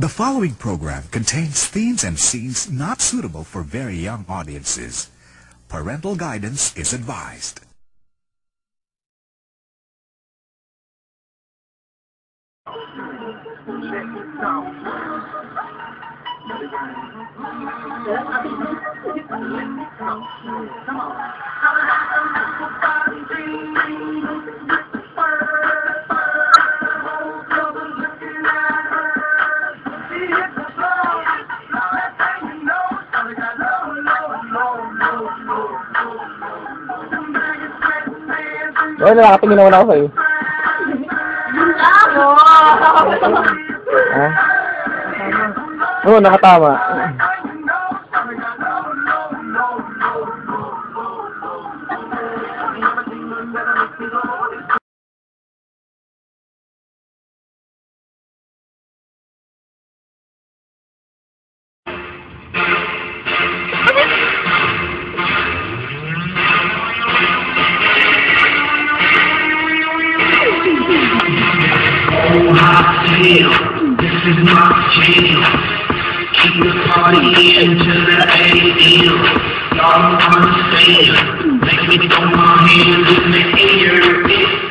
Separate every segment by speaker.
Speaker 1: The following program contains themes and scenes not suitable for very young audiences. Parental guidance is advised.
Speaker 2: Ay, nakatingin naman ako sa'yo. Ha? Oo, nakatama.
Speaker 3: Hot this is my jam. Keep the party into the AM. Y'all don't understand. Make me throw my hands in the air,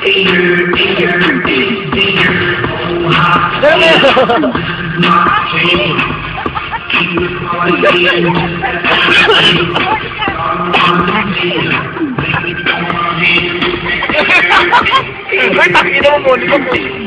Speaker 3: air, air, air. Oh, hot damn, this is my jam. Keep the party into the AM.
Speaker 2: Ay, takina mo mo, di ba po?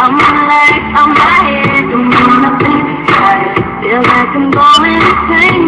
Speaker 4: I'm like, my head, don't wanna think. Feel like I'm going insane,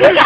Speaker 3: Ele...